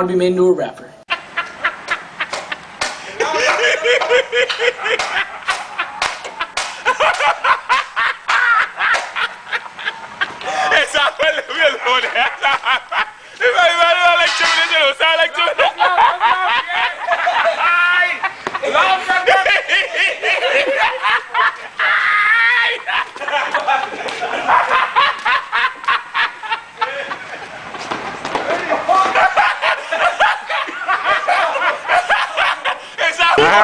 want to be made into a rapper. Esa fue ใช่